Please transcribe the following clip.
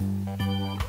Música